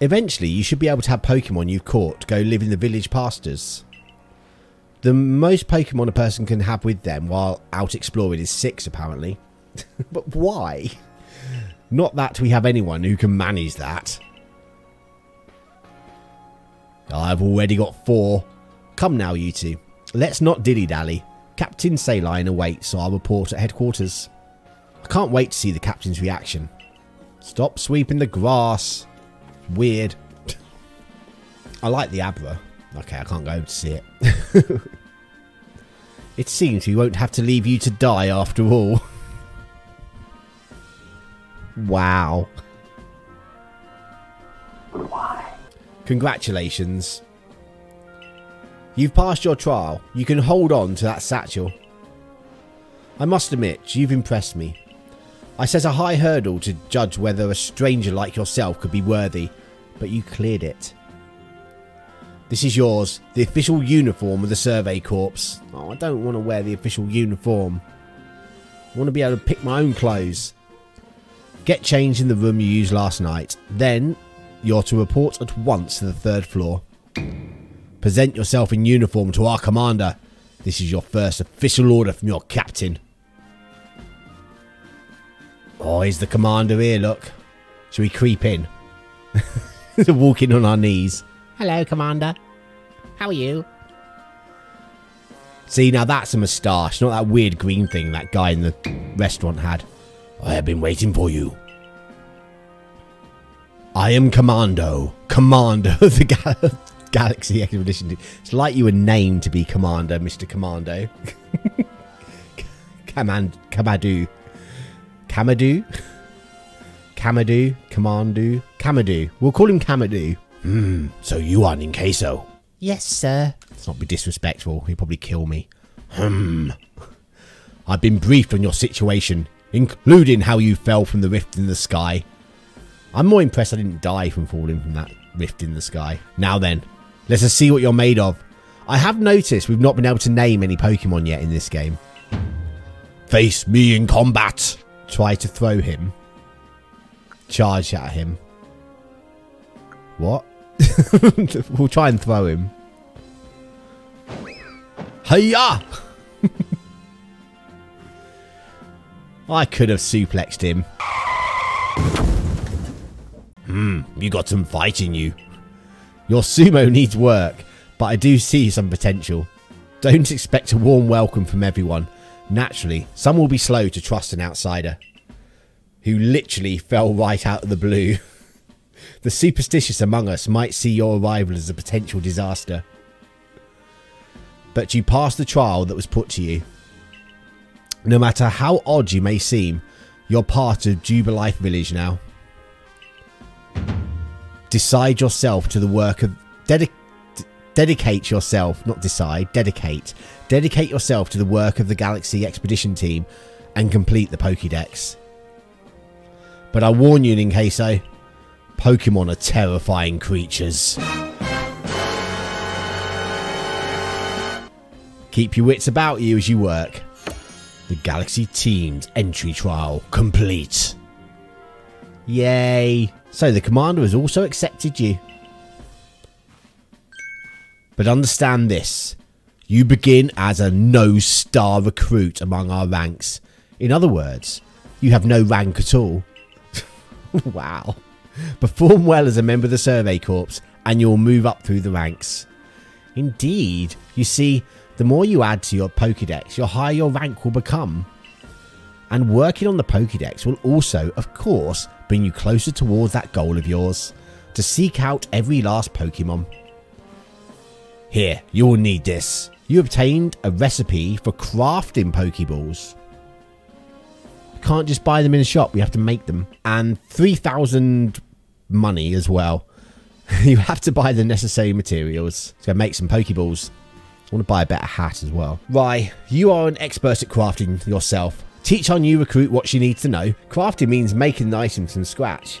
Eventually, you should be able to have Pokemon you've caught go live in the village pastures. The most Pokemon a person can have with them while out exploring is six, apparently. but why? Not that we have anyone who can manage that. I've already got four. Come now, you two. Let's not dilly-dally. Captain Cyllene awaits our report at headquarters. I can't wait to see the captain's reaction. Stop sweeping the grass. Weird. I like the Abra. Okay, I can't go to see it. it seems we won't have to leave you to die after all. wow. Why? Congratulations. You've passed your trial. You can hold on to that satchel. I must admit, you've impressed me. I set a high hurdle to judge whether a stranger like yourself could be worthy, but you cleared it. This is yours, the official uniform of the Survey Corps. Oh, I don't want to wear the official uniform. I want to be able to pick my own clothes. Get changed in the room you used last night. Then, you're to report at once to the third floor. Present yourself in uniform to our commander. This is your first official order from your captain. Oh, he's the commander here, look. Shall we creep in? Walking on our knees. Hello, Commander. How are you? See, now that's a moustache, not that weird green thing that guy in the restaurant had. I have been waiting for you. I am Commando, Commander of the Gal Galaxy Expedition. It's like you were named to be Commander, Mr. Commando. Command, Kamadu. Kamadu? Kamadu? Commandu? Kamadu. We'll call him Kamadu. Hmm, so you are Ninqueso? Yes, sir. Let's not be disrespectful. He'll probably kill me. Hmm. I've been briefed on your situation, including how you fell from the rift in the sky. I'm more impressed I didn't die from falling from that rift in the sky. Now then, let us see what you're made of. I have noticed we've not been able to name any Pokemon yet in this game. Face me in combat! Try to throw him. Charge at him. What? we'll try and throw him. Hiya! I could have suplexed him. Hmm, you got some fight in you. Your sumo needs work, but I do see some potential. Don't expect a warm welcome from everyone. Naturally, some will be slow to trust an outsider. Who literally fell right out of the blue. the superstitious among us might see your arrival as a potential disaster. But you passed the trial that was put to you. No matter how odd you may seem, you're part of Jubilife Village now. Decide yourself to the work of... Dedi dedicate yourself, not decide, dedicate. Dedicate yourself to the work of the Galaxy Expedition Team and complete the Pokédex. But I warn you, Ninqueso, Pokemon are terrifying creatures. Keep your wits about you as you work. The Galaxy Team's entry trial complete. Yay! So the commander has also accepted you. But understand this. You begin as a no-star recruit among our ranks. In other words, you have no rank at all. wow. Perform well as a member of the Survey Corps and you'll move up through the ranks. Indeed. You see, the more you add to your Pokédex, your higher your rank will become. And working on the Pokédex will also, of course, bring you closer towards that goal of yours, to seek out every last Pokemon. Here, you will need this. You obtained a recipe for crafting Pokeballs. You can't just buy them in a shop, you have to make them. And 3,000 money as well. you have to buy the necessary materials to make some Pokeballs. I want to buy a better hat as well. Rye, you are an expert at crafting yourself. Teach our new recruit what she needs to know. Crafting means making the items from scratch.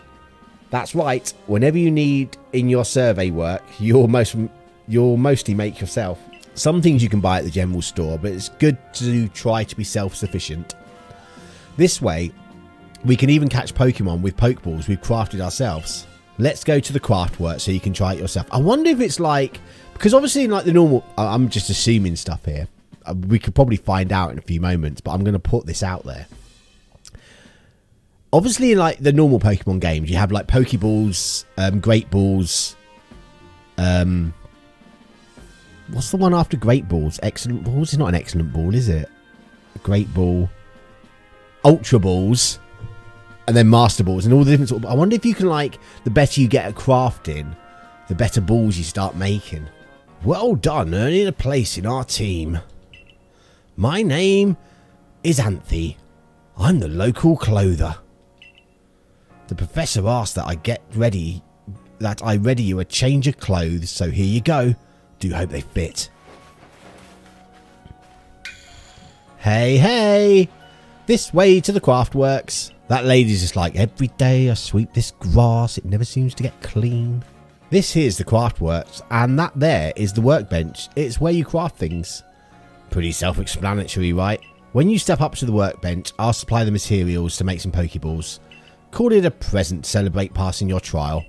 That's right. Whenever you need in your survey work, you'll most you'll mostly make yourself. Some things you can buy at the general store, but it's good to try to be self-sufficient. This way, we can even catch Pokemon with Pokeballs we've crafted ourselves. Let's go to the craft work so you can try it yourself. I wonder if it's like because obviously in like the normal. I'm just assuming stuff here. Uh, we could probably find out in a few moments, but I'm going to put this out there. Obviously, in like the normal Pokemon games, you have like Pokeballs, um, Great Balls. Um, what's the one after Great Balls? Excellent Balls is not an excellent ball, is it? Great Ball, Ultra Balls and then master balls and all the different sort of, I wonder if you can like the better you get at crafting, the better balls you start making. Well done earning a place in our team. My name is Anthe. I'm the local clother. The professor asked that I get ready that I ready you a change of clothes, so here you go. Do hope they fit. Hey, hey! This way to the craft works. That lady's just like, every day I sweep this grass, it never seems to get clean. This here's the craft works, and that there is the workbench. It's where you craft things. Pretty self-explanatory, right? When you step up to the workbench, I'll supply the materials to make some Pokeballs. Call it a present to celebrate passing your trial.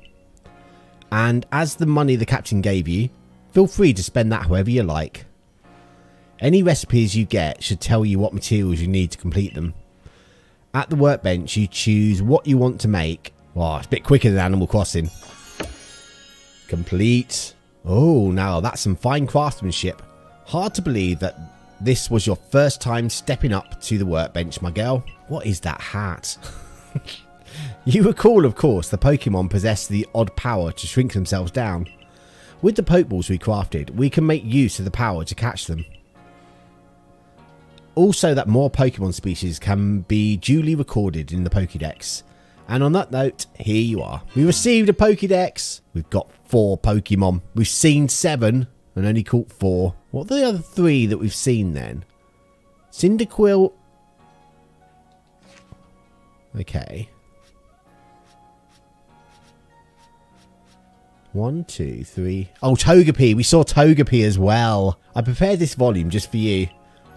And as the money the captain gave you, feel free to spend that however you like. Any recipes you get should tell you what materials you need to complete them. At the workbench, you choose what you want to make. Oh, it's a bit quicker than Animal Crossing. Complete. Oh, now that's some fine craftsmanship. Hard to believe that this was your first time stepping up to the workbench, my girl. What is that hat? you recall, of course, the Pokemon possess the odd power to shrink themselves down. With the Pokeballs we crafted, we can make use of the power to catch them also that more Pokemon species can be duly recorded in the Pokédex. And on that note, here you are. We received a Pokédex. We've got four Pokemon. We've seen seven and only caught four. What are the other three that we've seen then? Cyndaquil. Okay. One, two, three. Oh, Togepi. We saw Togepi as well. I prepared this volume just for you.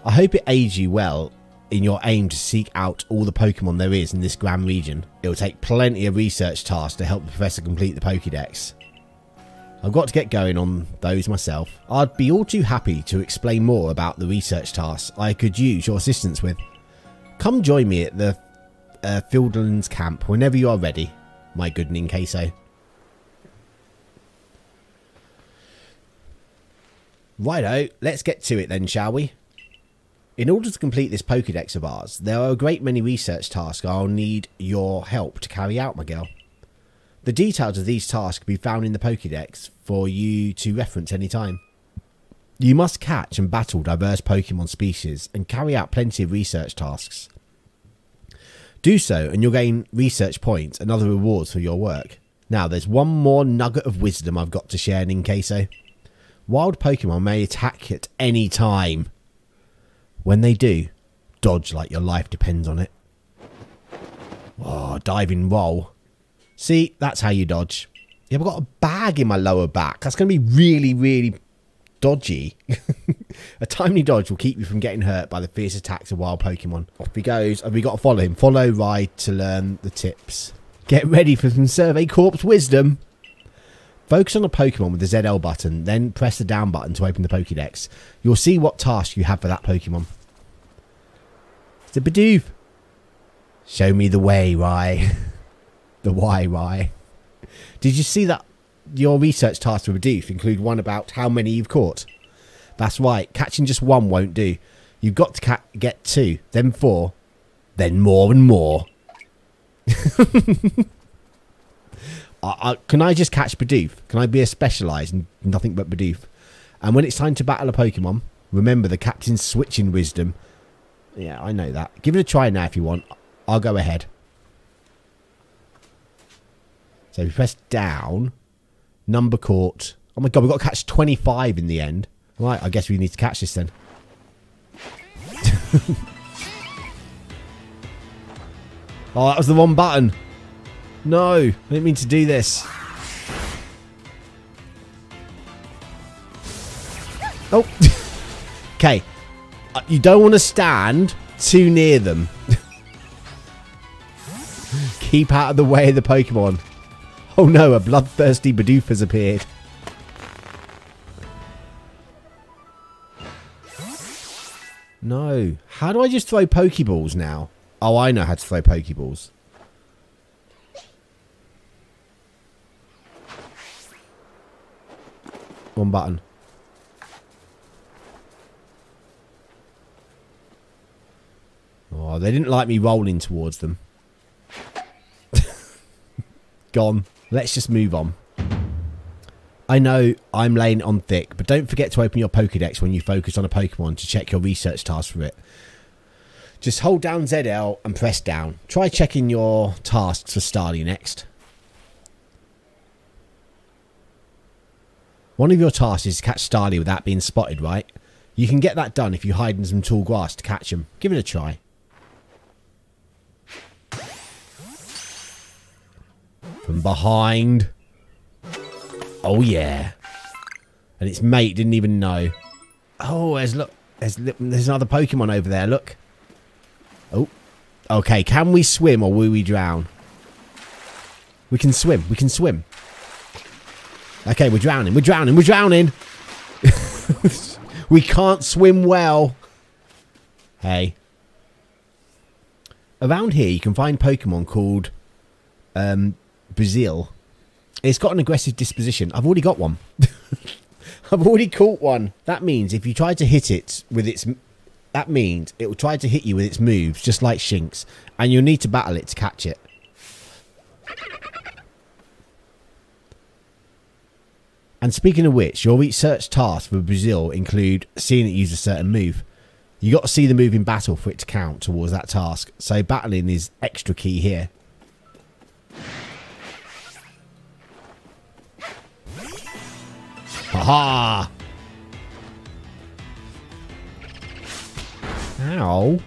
I hope it aids you well in your aim to seek out all the Pokemon there is in this grand region. It will take plenty of research tasks to help the Professor complete the Pokédex. I've got to get going on those myself. I'd be all too happy to explain more about the research tasks I could use your assistance with. Come join me at the uh, Fieldlands camp whenever you are ready, my good Ninqueso. Righto, let's get to it then, shall we? In order to complete this Pokedex of ours, there are a great many research tasks I'll need your help to carry out, Miguel. The details of these tasks can be found in the Pokedex for you to reference any time. You must catch and battle diverse Pokemon species and carry out plenty of research tasks. Do so and you'll gain research points and other rewards for your work. Now, there's one more nugget of wisdom I've got to share, Ninqueso. Wild Pokemon may attack at any time, when they do, dodge like your life depends on it. Oh, diving roll. See, that's how you dodge. Yeah, I've got a bag in my lower back. That's going to be really, really dodgy. a timely dodge will keep you from getting hurt by the fierce attacks of wild Pokemon. Off he goes. Have we got to follow him? Follow Ride to learn the tips. Get ready for some Survey Corpse wisdom. Focus on a Pokemon with the ZL button, then press the down button to open the Pokédex. You'll see what task you have for that Pokemon. It's a Bidoof. Show me the way, Rye. the why, Rye. Did you see that your research tasks for Bidoof include one about how many you've caught? That's right, catching just one won't do. You've got to get two, then four, then more and more. can I just catch Bidoof? Can I be a specialised and nothing but Bidoof? And when it's time to battle a Pokemon, remember the captain's switching wisdom. Yeah, I know that. Give it a try now if you want. I'll go ahead. So if you press down, number caught. Oh my god, we've got to catch 25 in the end. Right, I guess we need to catch this then. oh, that was the wrong button. No, I didn't mean to do this. Oh. okay. Uh, you don't want to stand too near them. Keep out of the way of the Pokemon. Oh no, a bloodthirsty Bidoof has appeared. No. How do I just throw Pokeballs now? Oh, I know how to throw Pokeballs. One button. Oh, they didn't like me rolling towards them. Gone. Let's just move on. I know I'm laying on thick, but don't forget to open your Pokedex when you focus on a Pokemon to check your research task for it. Just hold down ZL and press down. Try checking your tasks for Starly next. One of your tasks is to catch Starly without being spotted, right? You can get that done if you hide in some tall grass to catch him. Give it a try. From behind. Oh yeah. And its mate didn't even know. Oh, there's look. There's there's another Pokemon over there. Look. Oh. Okay. Can we swim or will we drown? We can swim. We can swim. Okay, we're drowning. We're drowning. We're drowning. we can't swim well. Hey. Around here, you can find Pokemon called um, Buizel it's got an aggressive disposition. I've already got one. I've already caught one. That means if you try to hit it with its... That means it will try to hit you with its moves, just like Shinx. And you'll need to battle it to catch it. And speaking of which, your research tasks for Buizel include seeing it use a certain move. You got to see the move in battle for it to count towards that task. So battling is extra key here. Haha! Ow.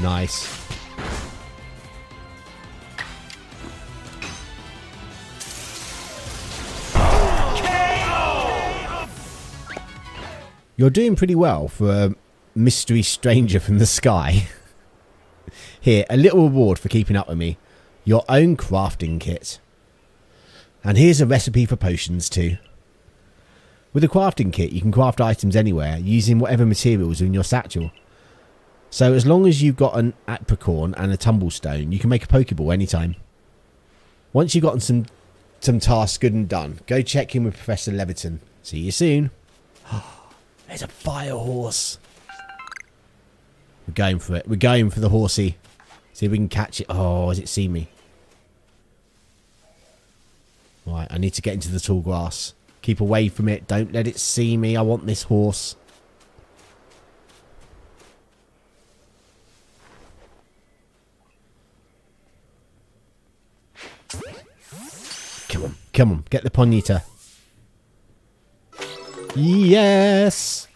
Nice. You're doing pretty well for a mystery stranger from the sky. Here, a little reward for keeping up with me. Your own crafting kit. And here's a recipe for potions too. With a crafting kit, you can craft items anywhere using whatever materials are in your satchel. So as long as you've got an apricorn and a tumblestone, you can make a pokeball anytime. Once you've gotten some some tasks good and done, go check in with Professor Laventon. See you soon. There's a fire horse. We're going for it. We're going for the horsey. See if we can catch it. Oh, has it seen me? Right, I need to get into the tall grass. Keep away from it. Don't let it see me. I want this horse. Come on. Get the Ponyta. Yes!